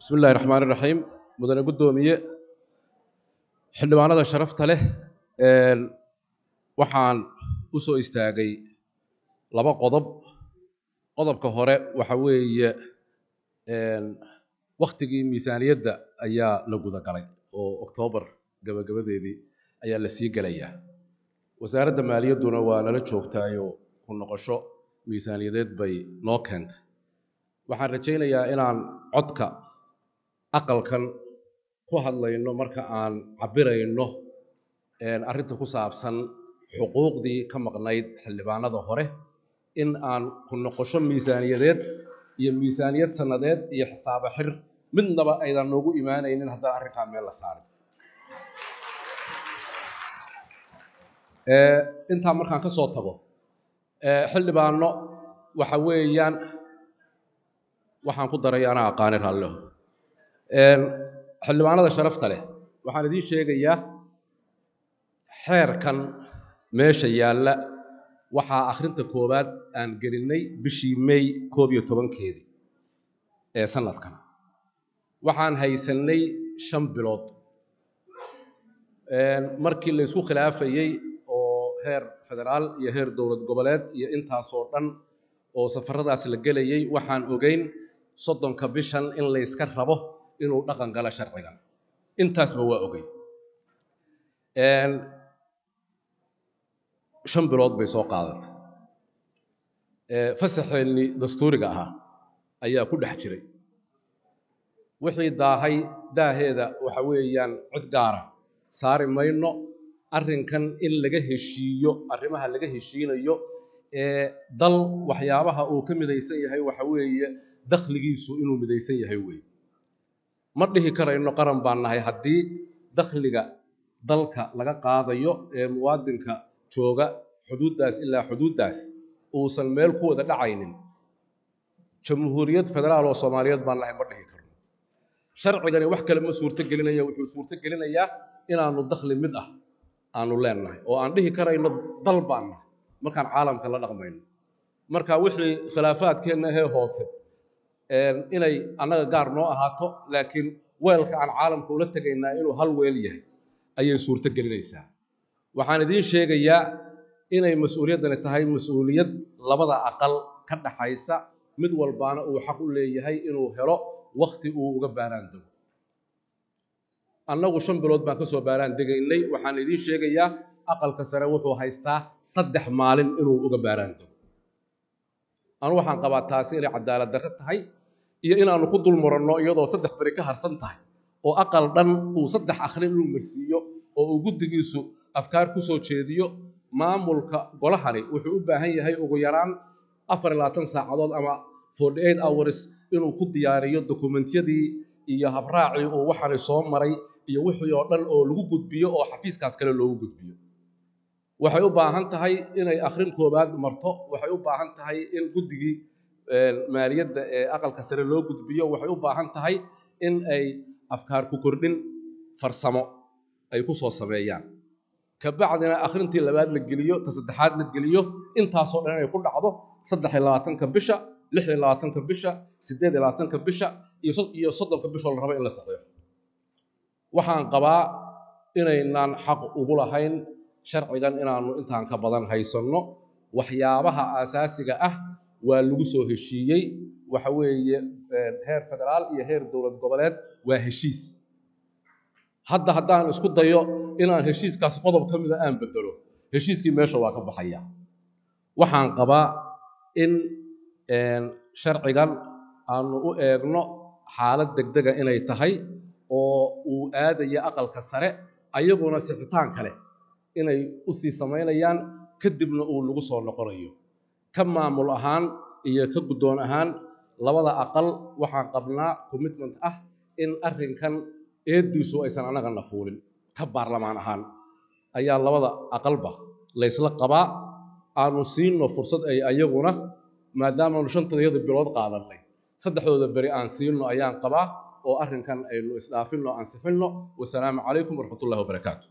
bismi illahi raxmaan iraxiim mudane guddoomiye xildhibaanada sharafta leh waxaan u soo istaagay laba qodob. Qodobka hore waxa weeye waktigii miisaaniyadda ayaa la guda galay oo oktoobar gabagabadeedii ayaa la sii gelayaa wasaaradda maaliyadduna waa nala joogtaayoo ku noqosho miisaaniyadeed bay noo keentay. Waxaan rajaynayaa inaan codka aqalkan ku hadlayno marka aan cabbirayno arrinta ku saabsan xuquuqdii ka maqnayd xildhibaanada hore in aan ku noqosho miisaaniyadeed iyo miisaaniyad sannadeed iyo xisaabo xir midnaba aydan noogu imaanaynin haddaan arrinkaa meel la saarin. Intaa markaan ka soo tago xildhibaano waxa weeyaan waxaan ku daray anaa aqaani raalleho xildhibaanada sharafta leh. Waxaan idiin sheegayaa xeerkan meesha yaalla. Waxaa akhrinta koowaad aan gelinnay bishii may koob iyo tobankeedii ee sanadkan. Waxaan haysannay shan bilood. Markii la isku khilaafayey oo heer federaal iyo heer dowlad goboleed iyo intaasoo dhan oo safaradaas la gelayey waxaan ogeyn soddonka bishan in layska rabo inuu dhaqan galo sharcigan intaasba waa ogey shan bilood bay soo qaadatay. Fasaxeennii dastuuriga ahaa ayaa ku dhex jiray. Wixii daahay daaheeda waxa weeyaan cid gaara. Saari mayno arrinkan in laga heshiiyo arrimaha laga heshiinayo ee dal waxyaabaha uu ka midaysan yahay waxa weeye dakhligiisu inuu midaysan yahay weeye ma dhihi karayno qaran baan nahay haddii dakhliga dalka laga qaadayo ee muwaadinka jooga xuduuddaas ilaa xuduuddaas uusan meel ku wada dhacaynin. Jamhuuriyad federaal oo soomaaliyeed baan nahay ma dhihi karno. Sharcigani wax kale ma suurto gelinaya wuxuu suurto gelinayaa inaanu dakhli mid ah aanu leennahay oo aan dhihi karayno dal baan nahay. Markaan caalamka la dhaqmayno. Marka wixii khilaafaadkeenna ahee hoose inay annaga gaar noo ahaato laakiin weelka aan caalamka ula tegaynaa inuu hal weel yahay ayay suurto gelinaysaa waxaan idiin sheegayaa inay mas'uuliyaddani tahay mas'uuliyad labada aqal ka dhaxaysa mid walbaana uu xaq u leeyahay inuu helo wakti uu uga baaraan dego. Annagu shan bilood baan ka soo baaraan degaynay waxaan idiin sheegayaa aqalka sare wuxuu haystaa saddex maalin inuu uga baaraan dego. Anu waxaan qabaa taasi inay cadaalad darro tahay iyo inaannu ku dul muranno iyadoo saddex beri ka harsan tahay oo aqal dhan uu saddex akhrin inuu marsiiyo oo uu guddigiisu afkaar ku soo jeediyo maamulka golahani wuxuu u baahan yahay ugu yaraan afar iyo saacadood ama forty eight hours inuu ku diyaariyo dokumentiyadii iyo habraacii uu waxani soo maray iyo wixii oo dhan oo lagu gudbiyo oo xafiiskaas kale loogu gudbiyo. Waxay u baahan tahay inay akhrin koowaad marto waxay u baahan tahay in guddigii maaliyadda ee aqalka sare loo gudbiyo waxay u baahan tahay in ay afkaar ku kordhin farsamo ay ku soo sameeyaan. Kabacdina akhrintii labaad la geliyo ta saddexaad la geliyo intaasoo dhan inay ku dhacdo saddex iyo labaatanka bisha lix iyo labaatanka bisha siddeed iyo labaatanka bisha iyo soddonka bishoo la rabo in la saxeexo waxaan qabaa inaynaan xaq ugu lahayn sharcigan inaannu intaan ka badan haysanno waxyaabaha aasaasiga ah waa lagu soo heshiiyey. Waxa weeye heer federaal iyo heer dowlad goboleed waa heshiis. Hadda haddaan isku dayo inaan heshiiskaas qodob ka mida aan bedelo heshiiskii meesha waa ka baxaya. Waxaan qabaa in sharcigan aanu u eegno xaalad degdega inay tahay oo uu aadaya aqalka sare ayaguna sixitaan kale inay u sii samaynayaan kadibna uu lagu soo noqonayo ka maamul ahaan iyo ka guddoon ahaan labada aqal waxaan qabnaa commitment ah in arrinkan eeddiisu aysan annagana fuulin ka baarlamaan ahaan. Ayaa labada aqalba laysla qabaa aanu siinno fursad ay ayaguna maadaamaanu shantadayada bilood qaadannay saddexdooda beri aan siinno ayaan qabaa oo arrinkan aynu isdhaafinno aan sixinno wasalaamu calaykum waraxmatullahi wabarakaatu